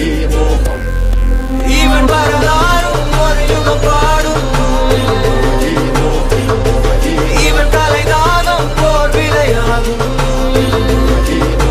e morrer.